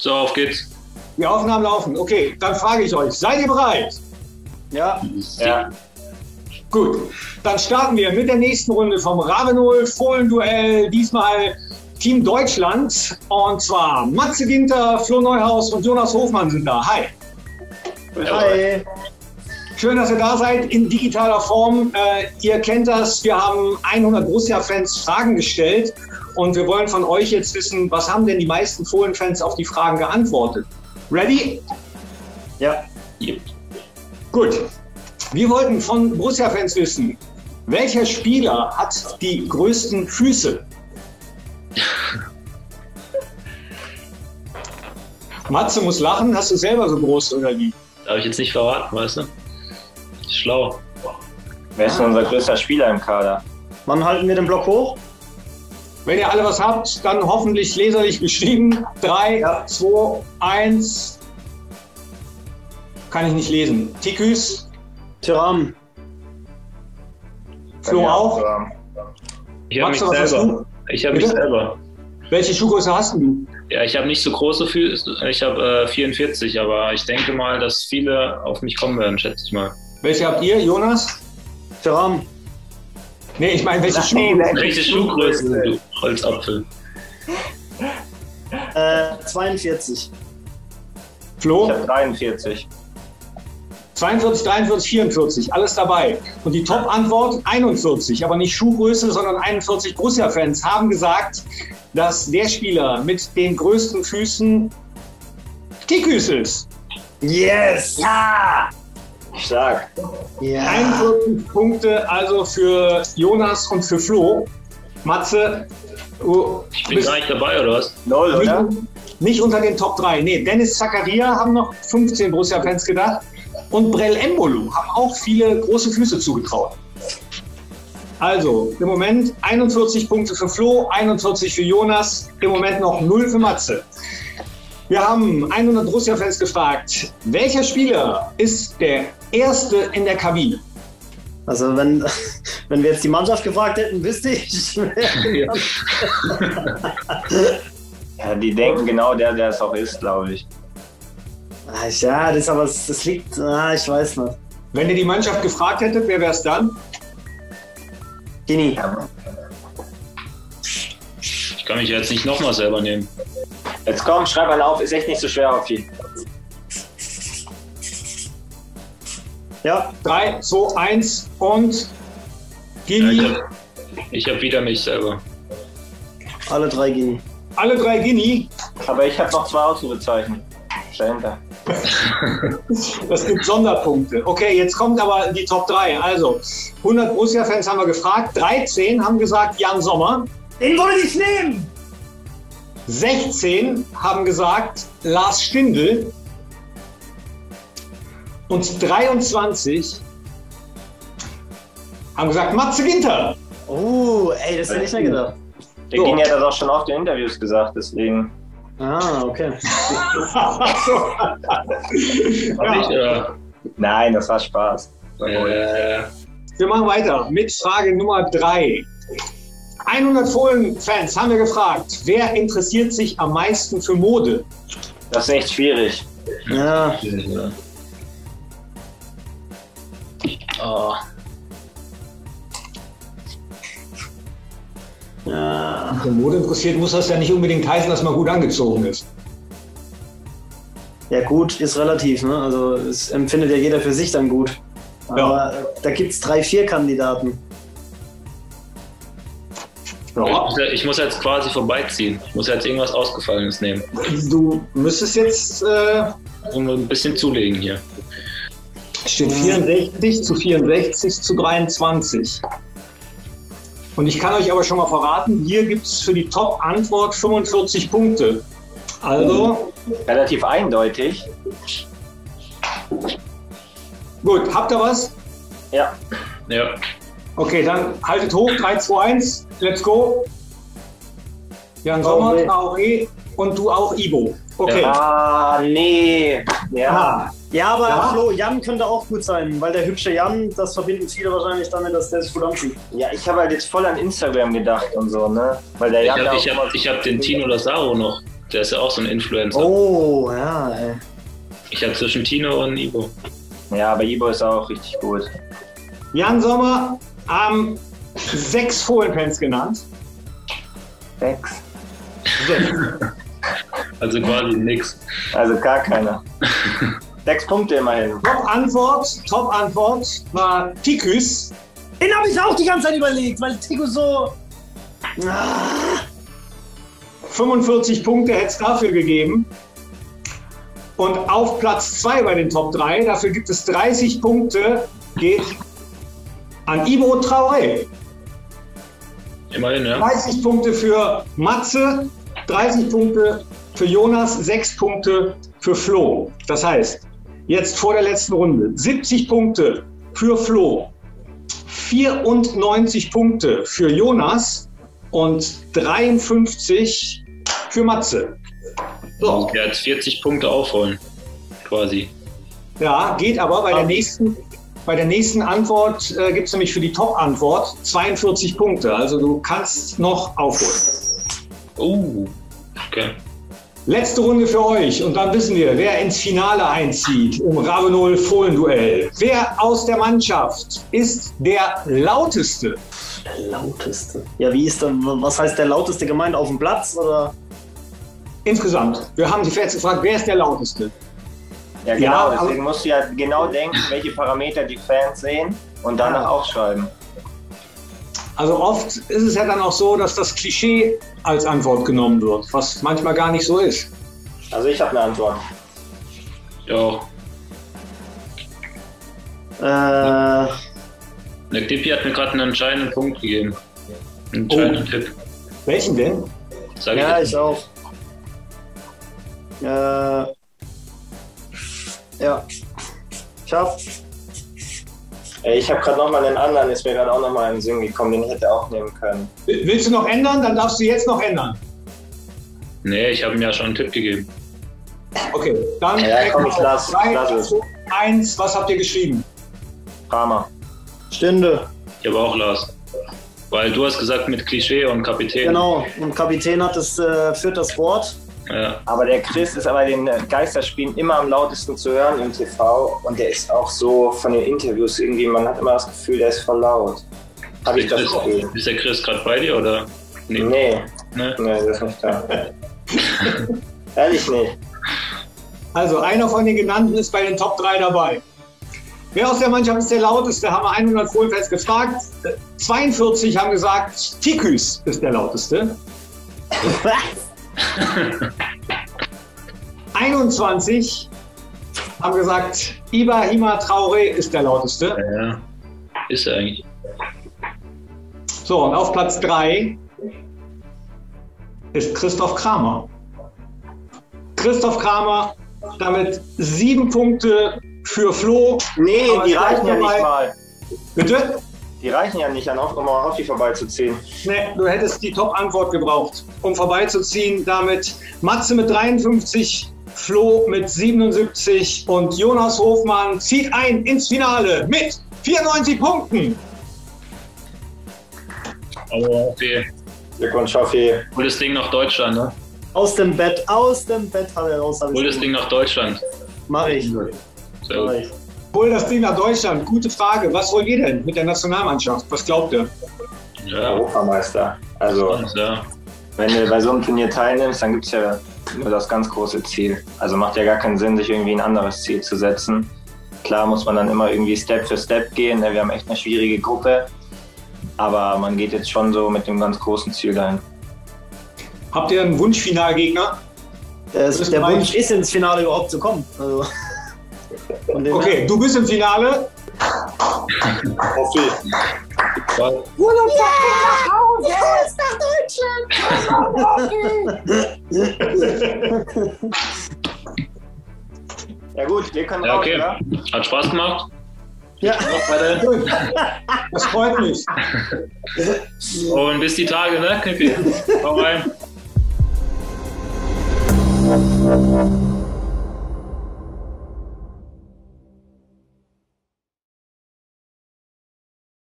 So, auf geht's. Die Aufnahmen laufen. Okay, dann frage ich euch, seid ihr bereit? Ja. Ja. Gut, dann starten wir mit der nächsten Runde vom Ravenol Fohlen-Duell. Diesmal Team Deutschland. Und zwar Matze Ginter, Flo Neuhaus und Jonas Hofmann sind da. Hi. Hi. Schön, dass ihr da seid in digitaler Form. Äh, ihr kennt das. Wir haben 100 Borussia-Fans Fragen gestellt. Und wir wollen von euch jetzt wissen, was haben denn die meisten Fohlen-Fans auf die Fragen geantwortet? Ready? Ja. Gut. Wir wollten von Borussia-Fans wissen, welcher Spieler hat die größten Füße? Matze muss lachen. Hast du selber so groß oder wie? Darf ich jetzt nicht verraten, weißt du? Schlau. Wer ist denn unser größter Spieler im Kader? Wann halten wir den Block hoch? Wenn ihr alle was habt, dann hoffentlich leserlich geschrieben. 3, 2, 1. Kann ich nicht lesen. Tiküs, Tyram. Flo Ja, auch. Ich habe mich Matze, was hast selber. Ich habe mich selber. Welche Schuhgröße hast du? Ja, ich habe nicht so große Füße. Ich habe äh, 44, aber ich denke mal, dass viele auf mich kommen werden, schätze ich mal. Welche habt ihr, Jonas? Tyram. Nee, ich meine, welche Schuhgröße? Welche Schuhgröße, du Holzapfel? Äh, 42. ich Flo? habe 43. 42, 43, 44, alles dabei. Und die Top-Antwort 41, aber nicht Schuhgröße, sondern 41 Borussia-Fans haben gesagt, dass der Spieler mit den größten Füßen Tiküs ist. Yes! Ja! Stark. Ja. 41 Punkte also für Jonas und für Flo. Matze, du Ich bin nicht dabei, oder was? Null, nicht, oder? nicht unter den Top 3. Nee, Dennis Zakaria haben noch 15 Borussia-Fans gedacht. Und Brell Embolo haben auch viele große Füße zugetraut. Also, im Moment 41 Punkte für Flo, 41 für Jonas, im Moment noch 0 für Matze. Wir haben 100 Borussia-Fans gefragt, welcher Spieler ist der Erste in der Kabine? Also wenn, wenn wir jetzt die Mannschaft gefragt hätten, wüsste ich. Ja, die denken genau der, der es auch ist, glaube ich. Ah, ja, das ist aber, das liegt, ah, ich weiß nicht. Wenn ihr die Mannschaft gefragt hättet, wer wäre es dann? Gini. Ich kann mich jetzt nicht nochmal selber nehmen. Jetzt komm, schreib mal auf, ist echt nicht so schwer auf ihn. Ja, 3, 2, 1 und Ja, Gini. ich habe hab wieder mich selber. alle drei Gini. Alle drei Gini. Aber ich habe noch zwei Ausrufezeichen. Dahinter. Das gibt Sonderpunkte. Okay, jetzt kommt aber die Top 3. Also, 100 Borussia-Fans haben wir gefragt. 13 haben gesagt Jan Sommer. Den wollte ich nehmen! 16 haben gesagt Lars Stindl. Und 23 haben gesagt Matze Ginter. Oh, ey, das hätte ich nicht gedacht. Der So. ging ja das auch schon oft in Interviews gesagt, deswegen. Ah, okay. Hab ich, oder? Nein, das war Spaß. Äh, Wir machen weiter mit Frage Nummer 3. 100 Fohlen-Fans haben wir gefragt, wer interessiert sich am meisten für Mode? Das ist echt schwierig. Ja, oh, ja. Für Mode interessiert muss das ja nicht unbedingt heißen, dass man gut angezogen ist. Ja, gut ist relativ, ne? Also, es empfindet ja jeder für sich dann gut. Aber äh, da gibt es drei, vier Kandidaten. Ich, muss, ja- ich muss jetzt quasi vorbeiziehen. Ich muss jetzt irgendwas Ausgefallenes nehmen. Du müsstest jetzt, äh, ein bisschen zulegen hier. steht 64 zu 64 zu 23. Und ich kann euch aber schon mal verraten, hier gibt es für die Top-Antwort 45 Punkte. Also, Relativ eindeutig. gut, habt ihr was? Ja. Ja. Okay, dann haltet hoch, 3, 2, 1, let's go. Jan Sommer, Traoré. Traoré und du auch Ibo. Okay. Ah, nee. Ja. Aha. Ja, aber Ja? Flo, Jan könnte auch gut sein, weil der hübsche Jan, das verbinden viele wahrscheinlich damit, dass der sich gut anzieht. Ja, ich habe halt jetzt voll an Instagram gedacht und so, ne? Weil der Ich Jan habe da ich auch hab, ich hab den Tino Lazaro noch. Der ist ja auch so ein Influencer. Oh, ja, ey. Ich habe zwischen Tino und Ivo. Ja, aber Ibo ist auch richtig gut. Jan Sommer haben sechs Fohlenfans genannt. Sechs. Also quasi nix. Also gar keiner. Sechs Punkte immerhin. Top-Antwort, Top-Antwort war Tikus. Den habe ich auch die ganze Zeit überlegt, weil Tico so. Ah, 45 Punkte hätte es dafür gegeben. Und auf Platz 2 bei den Top 3, dafür gibt es 30 Punkte, geht an Ivo Traoré. Immerhin, ja. 30 Punkte für Matze, 30 Punkte für Jonas, 6 Punkte für Flo. Das heißt, jetzt vor der letzten Runde 70 Punkte für Flo, 94 Punkte für Jonas und 53 für Matze. So, Der hat 40 Punkte aufholen. Quasi. ja, geht aber bei der nächsten, bei der nächsten Antwort äh, gibt es nämlich für die Top-Antwort 42 Punkte. Also du kannst noch aufholen. Oh. Okay. Letzte Runde für euch und dann wissen wir, wer ins Finale einzieht im Ravenol Fohlen-Duell. Wer aus der Mannschaft ist der lauteste? der lauteste. Ja, wie ist dann, was heißt der lauteste gemeint? Auf dem Platz oder? Insgesamt. Wir haben die Fans gefragt, wer ist der lauteste? Ja, Ja, genau. aber- Deswegen musst du ja genau denken, welche Parameter die Fans sehen und danach Ja. aufschreiben. Also oft ist es ja dann auch so, dass das Klischee als Antwort genommen wird, was manchmal gar nicht so ist. Also ich habe eine Antwort. Ja. Äh, Der Dippi hat mir gerade einen entscheidenden Punkt gegeben. Einen entscheidenden Tipp. Welchen denn? Sag ich ja, ich auch. Äh, ja. Ich hab. Ey, Ich habe gerade nochmal einen anderen, ist mir gerade auch nochmal in den Sinn gekommen, den ich hätte auch nehmen können. Willst du noch ändern? Dann darfst du jetzt noch ändern. Nee, ich habe ihm ja schon einen Tipp gegeben. Okay, dann Ja, komm, ich lass- Drei, lass es. eins, was habt ihr geschrieben? Kramer. Stünde. Ich habe auch Lars. Weil du hast gesagt mit Klischee und Kapitän. Genau. Und Kapitän hat das, äh, führt das Wort. Ja. Aber der Chris ist aber den äh, Geisterspielen immer am lautesten zu hören im TV und der ist auch so von den Interviews irgendwie, man hat immer das Gefühl, der ist voll laut. Habe ich das Ist, Gefühl. ist der Chris gerade bei dir oder? Nee. Nee, Ne? nee, das ist nicht da. Ehrlich nicht. Also einer von den genannten ist bei den Top 3 dabei. Wer aus der Mannschaft ist der lauteste? Haben wir 100 Fohlenfans gefragt. Äh, 42 haben gesagt, Tikus ist der lauteste. 21 haben gesagt, Ibrahima Traoré ist der lauteste. Ja. Ist er eigentlich. So, und auf Platz 3 ist Christoph Kramer. Christoph Kramer damit sieben Punkte für Flo. Nee, Aber die reichen ja nicht mal. Bitte? Die reichen ja nicht, an um auf Hoffi vorbeizuziehen. Nee, du hättest die Top-Antwort gebraucht, um vorbeizuziehen. Damit Matze mit 53, Flo mit 77 und Jonas Hofmann zieht ein ins Finale mit 94 Punkten. Aber okay. Glückwunsch, Hoffi. Das Ding nach Deutschland, ne? Aus dem Bett, aus dem Bett hat er raus. das Ding nach Deutschland. Mach ich. Sehr Mach gut. Hol das Ding nach Deutschland. Gute Frage. Was wollt ihr denn mit der Nationalmannschaft? Was glaubt ihr? Ja, Europameister. Also, ja. wenn du bei so einem Turnier teilnimmst, dann gibt es ja nur das ganz große Ziel. Also macht ja gar keinen Sinn, sich irgendwie ein anderes Ziel zu setzen. Klar muss man dann immer irgendwie Step für Step gehen. ne? Wir haben echt eine schwierige Gruppe. Aber man geht jetzt schon so mit dem ganz großen Ziel dahin. Habt ihr einen Wunschfinalgegner? Der, Das der reicht. Wunsch ist, ins Finale überhaupt zu kommen. Also, Okay, du bist im Finale. Hoffi. War- Ja gut, wir können Ja, raus, okay. oder? Hat Spaß gemacht. Ja. Das freut mich. Und bis die Tage, ne, Knippi? Hau rein.